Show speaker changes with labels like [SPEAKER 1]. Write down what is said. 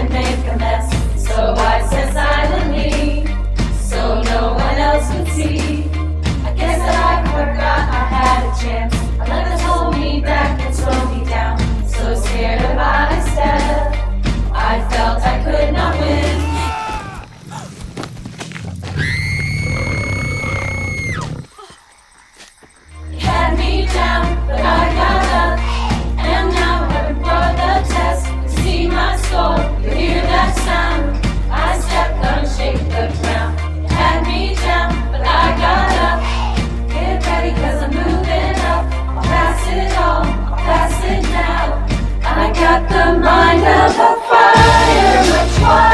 [SPEAKER 1] and make a mess. So I says I got the mind of a fire, which fire?